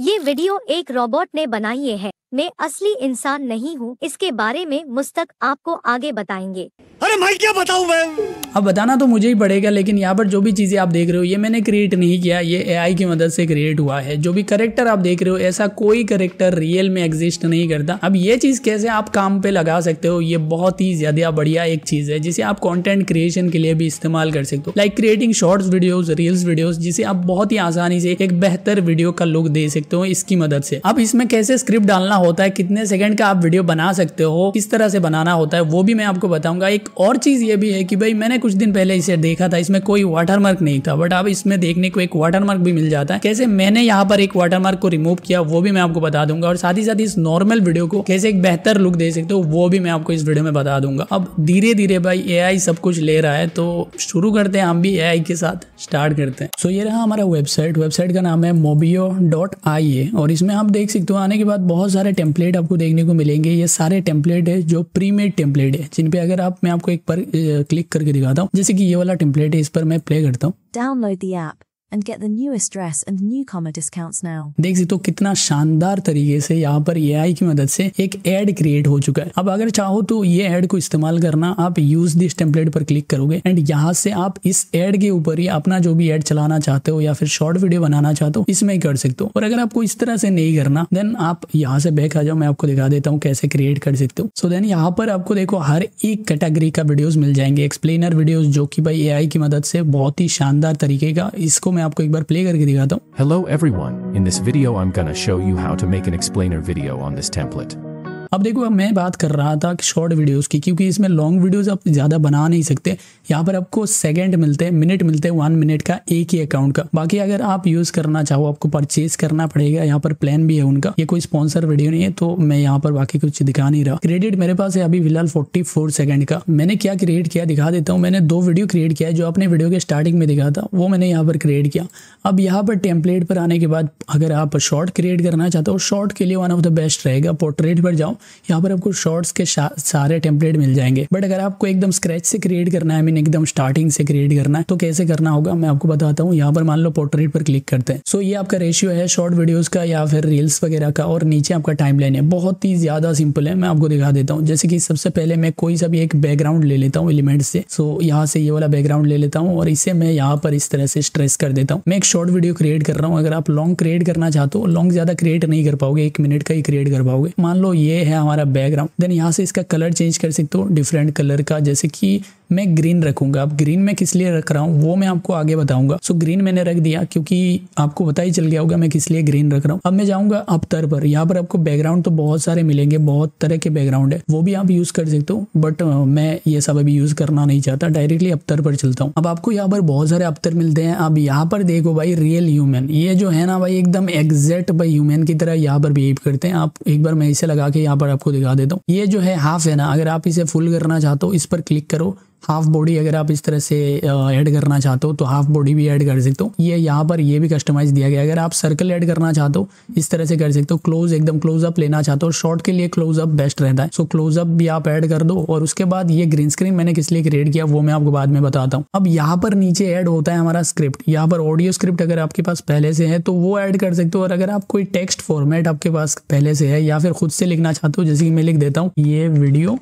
ये वीडियो एक रोबोट ने बनाई है। मैं असली इंसान नहीं हूँ। इसके बारे में मुस्तक आपको आगे बताएँगे। अरे मैं क्या बताऊँ, मैं अब बताना तो मुझे ही पड़ेगा, लेकिन यहाँ पर जो भी चीज़ें आप देख रहे हो, ये मैंने क्रिएट नहीं किया, ये एआई की मदद से क्रिएट हुआ है। जो भी करेक्टर आप देख रहे हो, ऐसा कोई करेक्टर रियल में एग्जिस्ट नहीं करता। अब ये चीज़ कैसे आप काम पे लगा सकते हो, ये बहुत ही ज़्यादा बढ़िया एक चीज़ है, जिसे आप कॉन्टेंट क्रिएशन के लिए भी इस्तेमाल कर सकते हो। Like creating shorts videos reels videos जिसे आप बहुत ही आसानी से एक बेहतर वीडियो का लुक दे सकते हो इसकी मदद से। अब इसमें कैसे स्क्रिप्ट डालना होता है, कितने सेकंड का आप वीडियो बना सकते हो, किस तरह से बनाना होता है, वो भी मैं आपको बताऊँगा। एक और चीज़ ये भी है कि भाई मैंने कुछ दिन पहले इसे देखा था, इसमें कोई वाटरमार्क नहीं था बट अब इसमें देखने को एक वाटरमार्क भी मिल जाता है। कैसे मैंने यहाँ पर एक वाटरमार्क को रिमूव किया, वो भी मैं आपको बता दूँगा, और साथ ही साथ इस नॉर्मल वीडियो को कैसे एक बेहतर लुक दे सकते हो, वो भी मैं आपको इस वीडियो में बता दूँगा। अब धीरे धीरे भाई एआई सब कुछ ले रहा है तो शुरू करते हैं हम भी एआई के साथ स्टार्ट करते हैं। सो ये रहा हमारा वेबसाइट वेबसाइट का नाम है मोबियो डॉट आई और इसमें आप देख सकते हो, आने के बाद बहुत सारे टेम्पलेट आपको देखने को मिलेंगे। ये सारे टेम्पलेट है जो प्रीमेड टेम्पलेट है, जिन पे अगर आप, मैं आपको एक पर क्लिक करके दिखाता हूँ। जैसे कि ये वाला टेम्पलेट है, इस पर मैं प्ले करता हूँ। Download the app. And get the newest dress and newcomer discounts now. देख सकते कितना शानदार तरीके से यहाँ पर एआई की मदद से एक एड क्रिएट हो चुका है। अब अगर चाहो तो ये एड को इस्तेमाल करना, आप यूज़ दिस टेम्पलेट पर क्लिक करोगे। एंड यहाँ से आप इस एड के ऊपर ही अपना जो भी एड चलाना चाहते हो या फिर शॉर्ट वीडियो बनाना चाहते हो, इसमें कर सकते हो। और अगर आपको इस तरह से नहीं करना देन आप यहाँ से बैक आ जाओ, मैं आपको दिखा देता हूँ कैसे क्रिएट कर सकते हो। सो देन यहाँ पर आपको देखो, हर एक कैटेगरी का वीडियोस मिल जाएँगे। एक्सप्लेनर वीडियोस जो कि भाई ए की मदद से बहुत ही शानदार तरीके का इसको मैं आपको एक बार प्ले करके दिखाता हूँ Hello everyone, in this video I'm gonna show you how to make an explainer video on this template. अब देखो मैं बात कर रहा था शॉर्ट वीडियोस की, क्योंकि इसमें लॉन्ग वीडियोस आप ज़्यादा बना नहीं सकते। यहाँ पर आपको सेकंड मिलते हैं मिनट मिलते हैं वन मिनट का एक ही अकाउंट का। बाकी अगर आप यूज़ करना चाहो, आपको परचेज करना पड़ेगा, यहाँ पर प्लान भी है उनका। ये कोई स्पॉन्सर वीडियो नहीं है तो मैं यहाँ पर बाकी कुछ दिखा नहीं रहा। क्रेडिट मेरे पास है अभी फ़िलहाल फोर्टी फोर सेकंड का। मैंने क्या क्रिएट किया दिखा देता हूँ। मैंने दो वीडियो क्रिएट किया जो अपने वीडियो के स्टार्टिंग में दिखा था, वो मैंने यहाँ पर क्रिएट किया। अब यहाँ पर टेम्पलेट पर आने के बाद अगर आप शॉर्ट क्रिएट करना चाहते हो शॉर्ट के लिए वन ऑफ़ द बेस्ट रहेगा। पोर्ट्रेट पर जाओ। यहाँ पर आपको शॉर्ट्स के सारे टेम्पलेट मिल जाएँगे। बट अगर आपको एकदम स्क्रैच से क्रिएट करना है मीन एकदम स्टार्टिंग से क्रिएट करना है तो कैसे करना होगा, मैं आपको बताता हूँ। यहाँ पर मान लो पोर्ट्रेट पर क्लिक करते हैं। सो ये आपका रेशियो है शॉर्ट वीडियोस का या फिर रील्स वगैरह का, और नीचे आपका टाइम लाइन है। बहुत ही ज़्यादा सिंपल है, मैं आपको दिखा देता हूँ। जैसे कि सबसे पहले मैं कोई सा भी एक बैकग्राउंड ले लेता हूँ एलिमेंट से। सो यहाँ से ये वाला बैकग्राउंड ले लेता हूँ, और इसे मैं यहाँ पर इस तरह से स्ट्रेस कर देता हूँ। मैं एक शॉर्ट वीडियो क्रिएट कर रहा हूँ। अगर आप लॉन्ग क्रिएट करना चाहते हो लॉन्ग ज़्यादा क्रिएट नहीं कर पाओगे, एक मिनट का ही क्रिएट कर पाओगे। मान लो ये है हमारा बैकग्राउंड देन यहाँ से इसका कलर चेंज कर सकते हो डिफरेंट कलर का, जैसे कि मैं ग्रीन रखूँगा। अब ग्रीन में किस लिए रख रहा हूँ? वो मैं आपको आगे बताऊँगा। सो ग्रीन मैंने रख दिया क्योंकि आपको पता ही चल गया होगा मैं किस लिए ग्रीन रख रहा हूँ। अब मैं जाऊँगा अबतर पर। यहाँ पर आपको बैकग्राउंड तो बहुत सारे मिलेंगे, बहुत तरह के बैकग्राउंड है। वो भी आप यूज़ कर सकते हो बट मैं ये सब अभी यूज़ करना नहीं चाहता। डायरेक्टली अबतर पर चलता हूँ। अब आपको यहाँ पर बहुत सारे अबतर मिलते हैं। अब यहाँ पर देखो भाई रियल ह्यूमन ये जो है ना भाई, एकदम एग्जैक्ट भाई ह्यूमन की तरह यहाँ पर बिहेव करते हैं। आप एक बार मैं इसे लगा के यहाँ पर आपको दिखा देता हूँ। ये जो है हाफ़ है ना, अगर आप इसे फुल करना चाहते हो, इस पर क्लिक करो। हाफ़ बॉडी अगर आप इस तरह से ऐड करना चाहते हो तो हाफ़ बॉडी भी ऐड कर सकते हो। ये यहाँ पर ये भी कस्टमाइज दिया गया अगर आप सर्कल ऐड करना चाहते हो, इस तरह से कर सकते हो। क्लोज एकदम क्लोज अप लेना चाहते हो शॉर्ट के लिए क्लोज अप बेस्ट रहता है। सो क्लोज अप भी आप ऐड कर दो और उसके बाद ये ग्रीन स्क्रीन मैंने किस लिए क्रिएट किया, वो मैं आपको बाद में बताता हूँ। अब यहाँ पर नीचे ऐड होता है हमारा स्क्रिप्ट यहाँ पर ऑडियो स्क्रिप्ट अगर आपके पास पहले से है तो वो ऐड कर सकते हो। और अगर आप कोई टेक्स्ट फॉर्मेट आपके पास पहले से है, या फिर खुद से लिखना चाहते हो, जैसे कि मैं लिख देता हूँ, ये वीडियो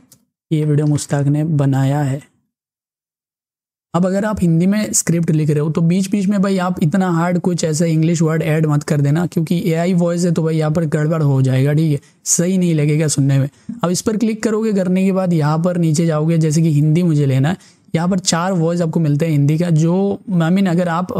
ये वीडियो मुश्ताक ने बनाया है। अब अगर आप हिंदी में स्क्रिप्ट लिख रहे हो तो बीच बीच में भाई आप इतना हार्ड कुछ ऐसा इंग्लिश वर्ड ऐड मत कर देना क्योंकि ए आई वॉइस है तो भाई यहाँ पर गड़बड़ हो जाएगा ठीक है? सही नहीं लगेगा सुनने में। अब इस पर क्लिक करोगे करने के बाद यहाँ पर नीचे जाओगे जैसे कि हिंदी मुझे लेना है यहाँ पर चार वॉइस आपको मिलते हैं हिंदी का जो आई मीन अगर आप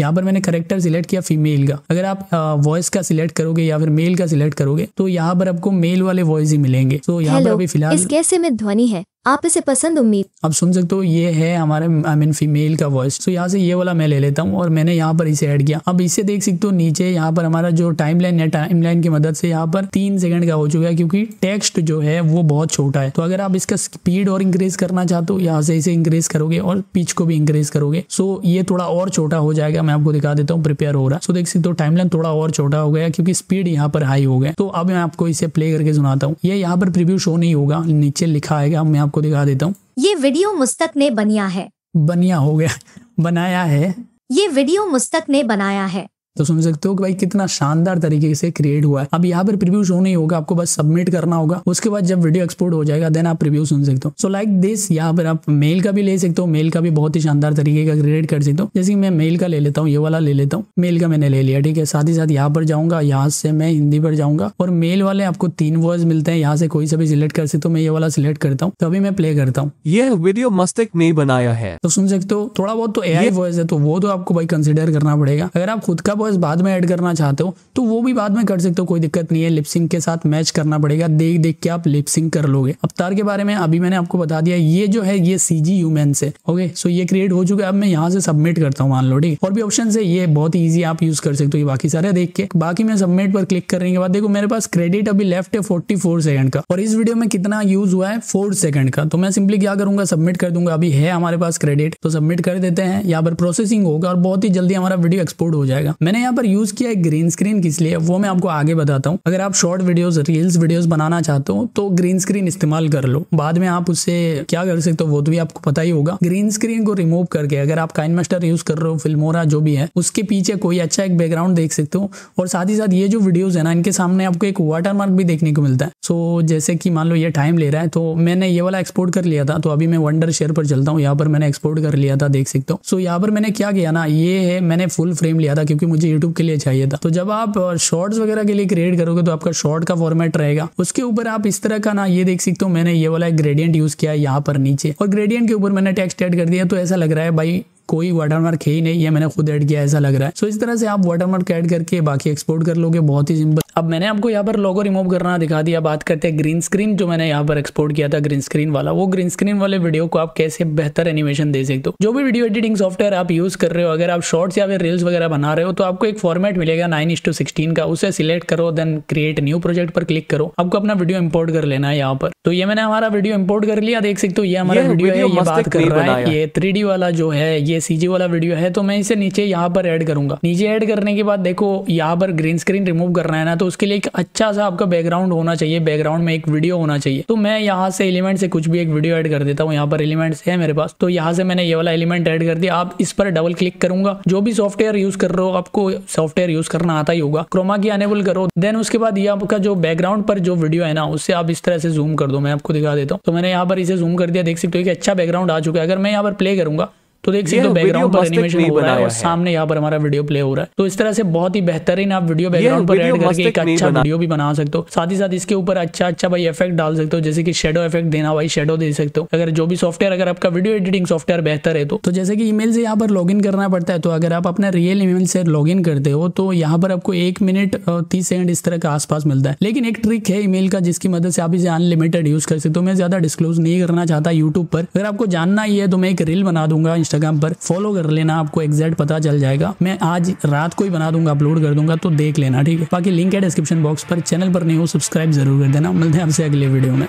यहाँ पर मैंने करेक्टर सिलेक्ट किया फीमेल का अगर आप वॉइस का सिलेक्ट करोगे या फिर मेल का सिलेक्ट करोगे तो यहाँ पर आपको मेल वाले वॉइस ही मिलेंगे। तो यहाँ पर अभी फ़िलहाल इस कैसे में ध्वनि है। आप इसे पसंद उम्मीद अब सुन सकते हो, ये है हमारे आई मीन फीमेल का वॉइस तो यहाँ से ये वाला मैं ले लेता हूँ और मैंने यहाँ पर इसे ऐड किया। अब इसे देख सकते हो, नीचे यहाँ पर हमारा जो टाइम लाइन है टाइम लाइन की मदद से यहाँ पर तीन सेकंड का हो चुका है, क्योंकि टेक्स्ट जो है, वो बहुत छोटा है। तो अगर आप इसका स्पीड और इंक्रीज करना चाहते हो, यहाँ से इसे इंक्रीज करोगे और पिच को भी इंक्रीज करोगे। सो ये थोड़ा और छोटा हो जाएगा, मैं आपको दिखा देता हूँ प्रिपेयर हो रहा सो देख सकते हो टाइम लाइन थोड़ा और छोटा हो गया, क्योंकि स्पीड यहाँ पर हाई हो गया। तो अब मैं आपको इसे प्ले करके सुनाता हूँ। ये यहाँ पर प्रिव्यू शो नहीं होगा, नीचे लिखा आएगा, मैं आपको दिखा देता हूँ। ये वीडियो मुस्तक ने बनिया है। बनिया हो गया। बनाया है। ये वीडियो मुस्तक ने बनाया है। तो सुन सकते हो कि भाई कितना शानदार तरीके से क्रिएट हुआ है। अब यहाँ पर प्रीव्यू शो नहीं होगा आपको बस सबमिट करना होगा। उसके बाद जब वीडियो एक्सपोर्ट हो जाएगा देन आप प्रीव्यू सुन सकते हो। सो लाइक दिस यहाँ पर आप मेल का भी ले सकते हो। मेल का भी बहुत ही शानदार तरीके का क्रिएट कर सकते हो। जैसे कि मैं मेल का ले लेता हूँ ये वाला ले लेता हूँ। मेल का मैंने ले लिया ठीक है? साथ ही साथ यहाँ पर जाऊँगा यहाँ से मैं हिंदी पर जाऊँगा। और मेल वाले आपको तीन वर्ड मिलते हैं यहाँ से कोई सा भी सिलेक्ट कर सकते हो। मैं ये वाला सिलेक्ट करता हूँ तभी मैं प्ले करता हूँ। यह वीडियो मस्तिक ने बनाया है। तो सुन सकते हो थोड़ा बहुत तो एआई वॉइस है तो वो तो आपको भाई कंसिडर करना पड़ेगा। अगर आप खुद का वॉइस बाद में ऐड करना चाहते हो तो वो भी बाद में कर सकते हो, कोई दिक्कत नहीं है। लिपसिंग के साथ मैच करना पड़ेगा। देख देख के आप लिपसिंग कर लोगे। अवतार के बारे में अभी मैंने आपको बता दिया, ये जो है, ये सीजी ह्यूमन से ओके सो ये क्रिएट हो चुका है। अब मैं यहाँ से सबमिट करता हूँ, मान लो, ठीक और भी ऑप्शन है, ये बहुत ईजी आप यूज़ कर सकते हो, ये बाकी सारे देख के। बाकी मैं सबमिट पर क्लिक करने के बाद, देखो, मेरे पास क्रेडिट अभी लेफ़्ट है फोर्टी सेकंड का। और इस वीडियो में कितना यूज़ हुआ है? फोर सेकंड का। तो मैं सिंपली क्या करूँगा? सबमिट कर दूँगा। अभी है हमारे पास क्रेडिट तो सबमिट कर देते हैं। यहाँ पर प्रोसेसिंग होगा और बहुत ही जल्दी हमारा वीडियो एक्सपोर्ट हो जाएगा। मैंने यहाँ पर यूज़ किया है ग्रीन स्क्रीन किस लिए, वो मैं आपको आगे बताता हूँ। अगर आप शॉर्ट वीडियोस रील्स वीडियोस बनाना चाहते हो तो ग्रीन स्क्रीन इस्तेमाल कर लो। बाद में आप उससे क्या कर सकते हो, वो तो भी आपको पता ही होगा। ग्रीन स्क्रीन को रिमूव करके अगर आप काइन यूज़ कर रहे हो फिल्मोरा जो भी है, उसके पीछे कोई अच्छा एक बैकग्राउंड देख सकते हो। और साथ ही साथ ये जो वीडियोज़ है ना, इनके सामने आपको एक वाटर मार्क भी देखने को मिलता है। सो जैसे कि मान लो ये टाइम ले रहा है तो मैंने ये वाला एक्सपोर्ट कर लिया था तो अभी मैं वंडर शेयर पर चलता हूँ। यहाँ पर मैंने एक्सपोर्ट कर लिया था, देख सकते हो। सो यहाँ पर मैंने क्या किया ना, ये है, मैंने फुल फ्रेम लिया था, क्योंकि मुझे यूट्यूब के लिए चाहिए था। तो जब आप शॉर्ट्स वगैरह के लिए क्रिएट करोगे तो आपका शॉर्ट का फॉर्मेट रहेगा। उसके ऊपर आप इस तरह का ना ये देख सकते हो, मैंने ये वाला ग्रेडियंट यूज़ किया यहाँ पर नीचे। और ग्रेडियंट के ऊपर मैंने टेक्स्ट एड कर दिया तो ऐसा लग रहा है भाई कोई वाटरमार्क है ही नहीं, ये मैंने खुद ऐड किया ऐसा लग रहा है। सो इस तरह से आप वाटरमार्क ऐड करके बाकी एक्सपोर्ट कर लोगे, बहुत ही सिंपल अब मैंने आपको यहाँ पर लोगो रिमूव करना दिखा दिया बात करते हैं ग्रीन स्क्रीन जो मैंने यहाँ पर एक्सपोर्ट किया था ग्रीन स्क्रीन वाला। वो ग्रीन स्क्रीन वाले वीडियो को आप कैसे बेहतर एनिमेशन दे सकते हो? जो भी वीडियो एडिटिंग सॉफ्टवेयर आप यूज़ कर रहे हो अगर आप शॉर्ट्स या फिर रील्स वगैरह बना रहे हो तो आपको एक फॉर्मेट मिलेगा नाइन इस टू सिक्सटीन का। उसे सिलेक्ट करो देन क्रिएट न्यू प्रोजेक्ट पर क्लिक करो। आपको अपना वीडियो इम्पोर्ट कर लेना है यहाँ पर। तो ये मैंने हमारा वीडियो इम्पोर्ट कर लिया देख सकते हो ये हमारा वीडियो है ये बात कर रहा है ये थ्री वाला जो है ये सीजी वाला वीडियो है तो मैं इसे नीचे यहाँ पर एड करूँगा। नीचे एड करने के बाद देखो यहाँ पर ग्रीन स्क्रीन रिमूव करना है ना तो उसके लिए एक अच्छा सा आपका बैकग्राउंड होना चाहिए बैकग्राउंड में एक वीडियो होना चाहिए। तो मैं यहाँ से एलिमेंट से कुछ भी एक वीडियो ऐड कर देता हूँ, यहाँ पर एलिमेंट्स है मेरे पास। तो यहाँ से मैंने ये वाला एलिमेंट ऐड कर दिया। आप इस पर डबल क्लिक करूँगा। जो भी सॉफ्टवेयर यूज़ कर रहे हो, आपको सॉफ्टवेयर यूज़ करना आता ही होगा। क्रोमा की अनेबल करो। देन उसके बाद ये आपका जो बैकग्राउंड पर जो वीडियो है ना, उससे आप इस तरह से जूम कर दो। मैं आपको दिखा देता हूँ। तो मैंने यहाँ पर इसे जूम कर दिया। देख सकते हो कि अच्छा बैकग्राउंड आ चुका है। अगर मैं यहाँ पर प्ले करूँगा तो देख सकते हो बैकग्राउंड पर एनिमेशन हो रहा है और सामने यहाँ पर हमारा वीडियो प्ले हो रहा है। तो इस तरह से बहुत ही बेहतरीन आप वीडियो बैकग्राउंड पर ऐड करके एक अच्छा वीडियो भी बना सकते हो। साथ ही साथ इसके ऊपर अच्छा अच्छा भाई इफ़ेक्ट डाल सकते हो जैसे कि शेडो इफ़ेक्ट देना भाई शेडो दे सकते हो। अगर जो भी सॉफ्टवेयर अगर आपका वीडियो एडिटिंग सॉफ्टवेयर बेहतर है तो। तो जैसे कि ईमेल से यहाँ पर लॉगिन करना पड़ता है तो अगर आप अपना रियल ईमेल से लॉगिन करते हो तो यहाँ पर आपको एक मिनट तीस सेकंड इस तरह का आसपास मिलता है। लेकिन एक ट्रिक है ईमेल का जिसकी मदद से आप इसे अनलिमिटेड यूज़ कर सकते हो। मैं ज़्यादा डिस्क्लोज नहीं करना चाहता यूट्यूब पर। अगर आपको जानना ही है तो मैं एक रील बना दूँगा इंस्टाग्राम पर फॉलो कर लेना, आपको एग्जैक्ट पता चल जाएगा। मैं आज रात को ही बना दूँगा अपलोड कर दूँगा तो देख लेना, ठीक है? बाकी लिंक है डिस्क्रिप्शन बॉक्स पर। चैनल पर नहीं हो सब्सक्राइब ज़रूर कर देना। मिलते हैं आपसे अगले वीडियो में।